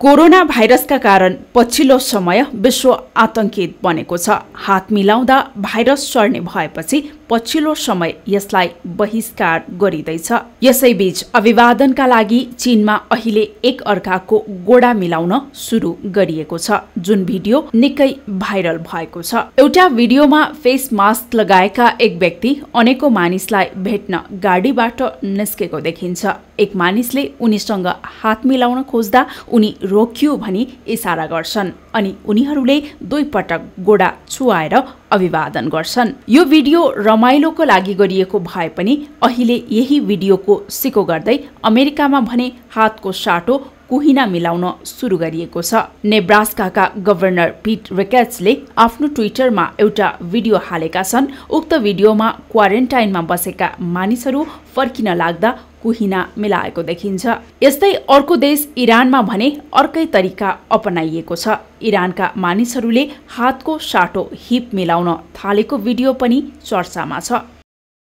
Corona भाइरसका कारण पछिल्लो समय विश्व आतंकित बनेको छ। हात मिलाउँदा भाइरस सर्ने भएपछि पछिल्लो समय यसलाई बहिष्कार गरिँदैछ। यसैबीच अभिवादनका लागि चीनमा अहिले एक अर्काको गोडा मिलाउन सुरु गरिएको छ जुन भिडियो निकै भाइरल भएको छ। एउटा भिडियोमा फेस मास्क लगाएका एक व्यक्ति अनेकौं मानिसलाई भेट्न गाडीबाट निस्केको देखिन्छ। एक मानिसले उनीसँग हात मिलाउन खोज्दा उनी रोकियो भनी इसारा गर्छन् अनि उनीहरूले दुई पटक गोडा छुवाएर अभिवादन गर्छन्। यो भिडियो रमाइलोको लागि गरिएको भए पनि अहिले यही भिडियोको सिको गर्दै अमेरिकामा भने हातको साटो कुहिना मिलाउन सुरु गरिएको छ। नेब्रास्काका गभर्नर पिट रिकेट्सले आफ्नो ट्विटरमा एउटा भिडियो हालेका छन्। उक्त भिडियोमा क्वारेन्टाइनमा बसेका मानिसहरू फर्किन लाग्दा कुहिना मिलाएको देखिन्छ। यस्तै अर्को देश इरानमा भने अर्कै तरिका अपनाइएको छ। इरानका मानिसहरूले हातको साटो हिप मिलाउन थालेको भिडियो पनि चर्चामा छ।